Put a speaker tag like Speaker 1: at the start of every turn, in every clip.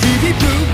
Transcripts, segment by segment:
Speaker 1: keep it blue.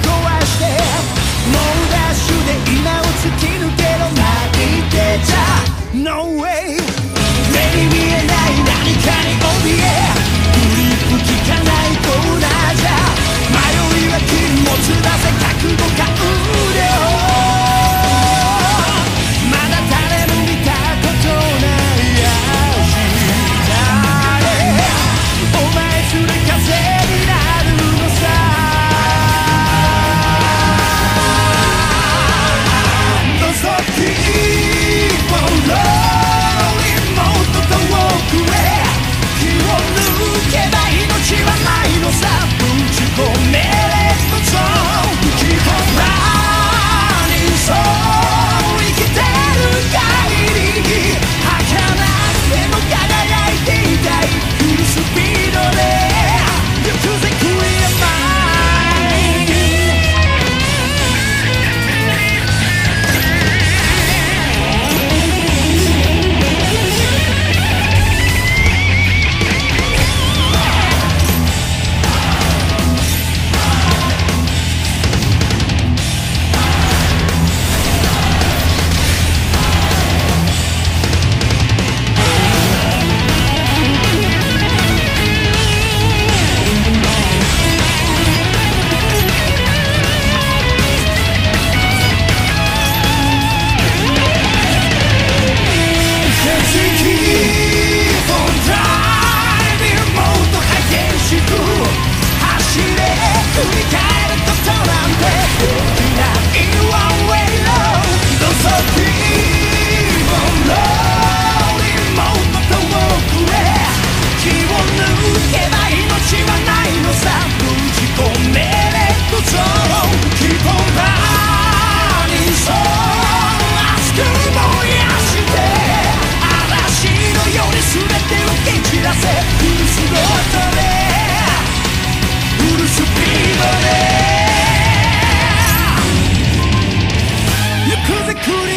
Speaker 1: You